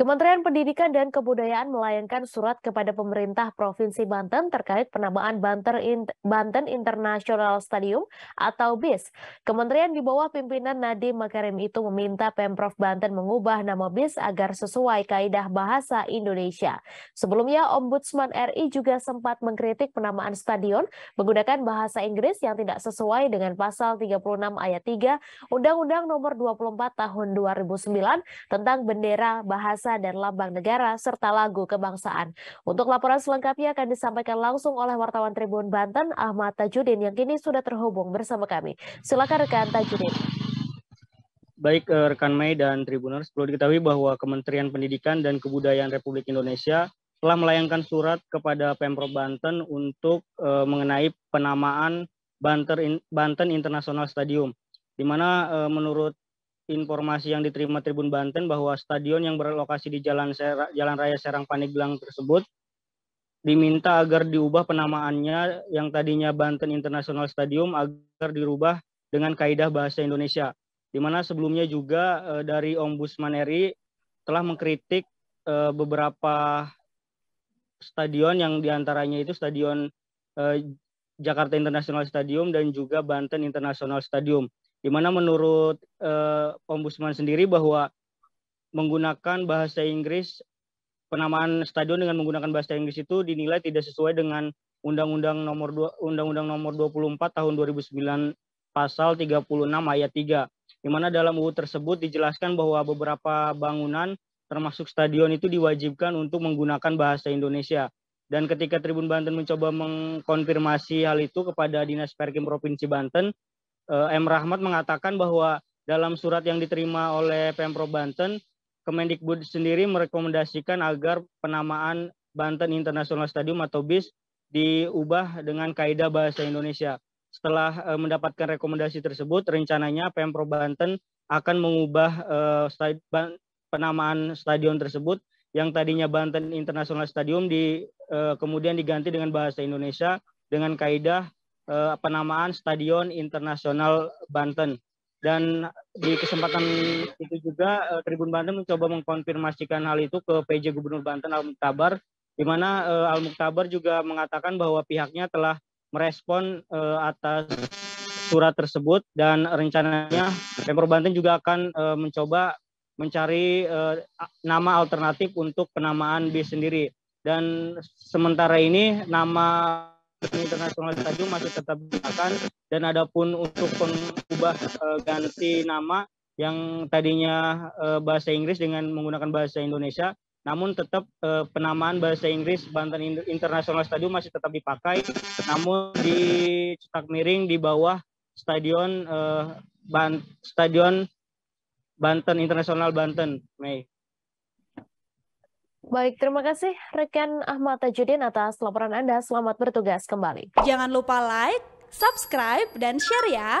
Kementerian Pendidikan dan Kebudayaan melayangkan surat kepada pemerintah Provinsi Banten terkait penamaan Banten, Banten International Stadium atau BIS. Kementerian di bawah pimpinan Nadiem Makarim itu meminta Pemprov Banten mengubah nama BIS agar sesuai kaidah bahasa Indonesia. Sebelumnya, Ombudsman RI juga sempat mengkritik penamaan stadion menggunakan bahasa Inggris yang tidak sesuai dengan pasal 36 ayat 3 Undang-Undang Nomor 24 Tahun 2009 tentang bendera bahasa bangsa dan lambang negara serta lagu kebangsaan. Untuk laporan selengkapnya akan disampaikan langsung oleh wartawan Tribun Banten Ahmad Tajudin yang kini sudah terhubung bersama kami. Silakan rekan Tajudin. Baik eh, rekan Mei dan Tribuners, perlu diketahui bahwa Kementerian Pendidikan dan Kebudayaan Republik Indonesia telah melayangkan surat kepada Pemprov Banten untuk uh, mengenai penamaan Banten, Banten International Stadium, di mana uh, menurut informasi yang diterima Tribun Banten bahwa stadion yang berlokasi di Jalan Sera, Jalan Raya Serang Paneglang tersebut diminta agar diubah penamaannya yang tadinya Banten International Stadium agar dirubah dengan kaidah bahasa Indonesia. Di mana sebelumnya juga e, dari Ombudsman RI telah mengkritik e, beberapa stadion yang di antaranya itu stadion e, Jakarta International Stadium dan juga Banten International Stadium di mana menurut uh, Ombudsman sendiri bahwa menggunakan bahasa Inggris penamaan stadion dengan menggunakan bahasa Inggris itu dinilai tidak sesuai dengan Undang-Undang Nomor 2 Undang-Undang Nomor 24 Tahun 2009 Pasal 36 ayat 3 di mana dalam UU tersebut dijelaskan bahwa beberapa bangunan termasuk stadion itu diwajibkan untuk menggunakan bahasa Indonesia. Dan ketika Tribun Banten mencoba mengkonfirmasi hal itu kepada Dinas Perkim Provinsi Banten, Eh, M. Rahmat mengatakan bahwa dalam surat yang diterima oleh Pemprov Banten, Kemendikbud sendiri merekomendasikan agar penamaan Banten International Stadium atau BIS diubah dengan kaidah bahasa Indonesia. Setelah uh, mendapatkan rekomendasi tersebut, rencananya Pemprov Banten akan mengubah stad penamaan stadion tersebut yang tadinya Banten International Stadium di kemudian diganti dengan bahasa Indonesia dengan kaidah uh, penamaan Stadion Internasional Banten. Dan di kesempatan itu juga uh, Tribun Banten mencoba mengkonfirmasikan hal itu ke PJ Gubernur Banten Al Muktabar, di mana uh, Al Muktabar juga mengatakan bahwa pihaknya telah merespon uh, atas surat tersebut dan rencananya Pemprov Banten juga akan uh, mencoba mencari uh, nama alternatif untuk penamaan bis sendiri. Dan sementara ini nama Internasional Stadium masih tetap digunakan. Dan adapun untuk pengubah uh, ganti nama yang tadinya uh, bahasa Inggris dengan menggunakan bahasa Indonesia namun tetap uh, penamaan bahasa Inggris Banten International Stadium masih tetap dipakai. Namun di cetak miring di bawah stadion uh, Ban Stadion Banten Internasional Banten Mei Baik, terima kasih rekan Ahmad Tajudin atas laporan Anda. Selamat bertugas kembali. Jangan lupa like, subscribe, dan share ya.